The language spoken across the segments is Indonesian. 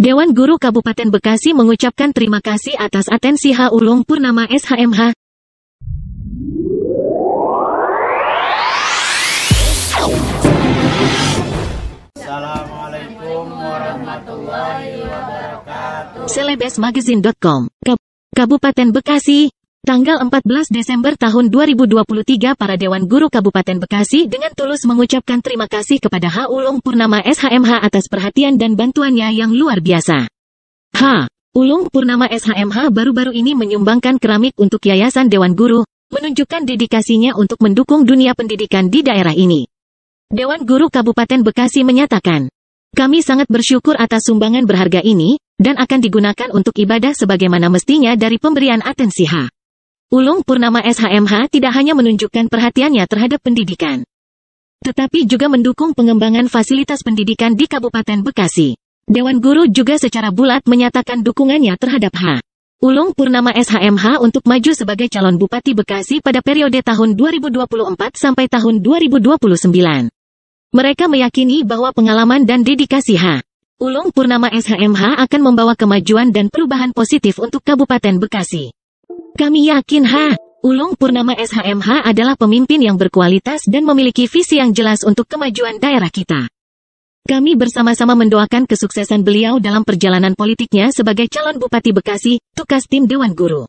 Dewan Guru Kabupaten Bekasi mengucapkan terima kasih atas atensi H. Ulung Purnama SHMH. Assalamualaikum warahmatullahi wabarakatuh. Selebesmagazine.com Kab- Kabupaten Bekasi Tanggal 14 Desember tahun 2023 para Dewan Guru Kabupaten Bekasi dengan tulus mengucapkan terima kasih kepada H. Ulung Purnama SHMH atas perhatian dan bantuannya yang luar biasa. H. Ulung Purnama SHMH baru-baru ini menyumbangkan keramik untuk Yayasan Dewan Guru, menunjukkan dedikasinya untuk mendukung dunia pendidikan di daerah ini. Dewan Guru Kabupaten Bekasi menyatakan, kami sangat bersyukur atas sumbangan berharga ini, dan akan digunakan untuk ibadah sebagaimana mestinya dari pemberian atensi H. Ulung Purnama SHMH tidak hanya menunjukkan perhatiannya terhadap pendidikan, tetapi juga mendukung pengembangan fasilitas pendidikan di Kabupaten Bekasi. Dewan Guru juga secara bulat menyatakan dukungannya terhadap H. Ulung Purnama SHMH untuk maju sebagai calon Bupati Bekasi pada periode tahun 2024 sampai tahun 2029. Mereka meyakini bahwa pengalaman dan dedikasi H. Ulung Purnama SHMH akan membawa kemajuan dan perubahan positif untuk Kabupaten Bekasi. Kami yakin H. Ulung Purnama SHMH adalah pemimpin yang berkualitas dan memiliki visi yang jelas untuk kemajuan daerah kita. Kami bersama-sama mendoakan kesuksesan beliau dalam perjalanan politiknya sebagai calon Bupati Bekasi, tugas tim Dewan Guru.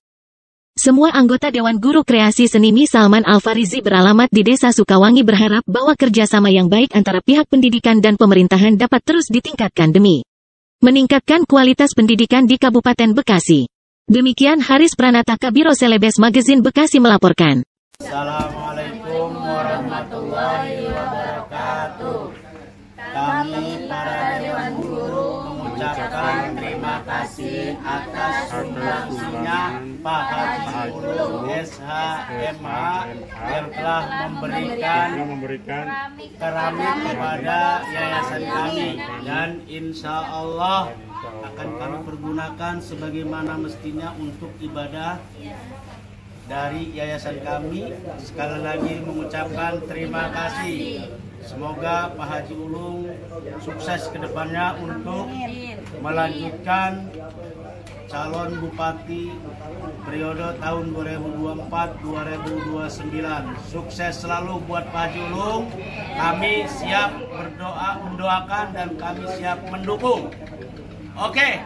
Semua anggota Dewan Guru Kreasi Senimi Salman Alfarizi beralamat di Desa Sukawangi berharap bahwa kerjasama yang baik antara pihak pendidikan dan pemerintahan dapat terus ditingkatkan demi meningkatkan kualitas pendidikan di Kabupaten Bekasi. Demikian Haris Pranata Kabiro Selebes Magazine Bekasi melaporkan. Assalamualaikum warahmatullahi wabarakatuh. Kami para mengucapkan terima kasih atas sumbangsihnya Pak Haji SHMH yang telah memberikan memberikan keramik kepada yayasan kami. Dan insya Allah akan kami pergunakan sebagaimana mestinya untuk ibadah dari yayasan kami sekali lagi mengucapkan terima kasih. Semoga Pak Haji Ulung sukses ke depannya untuk melanjutkan calon bupati periode tahun 2024-2029 sukses selalu buat Pak Haji Ulung. Kami siap berdoa mendoakan dan kami siap mendukung. Oke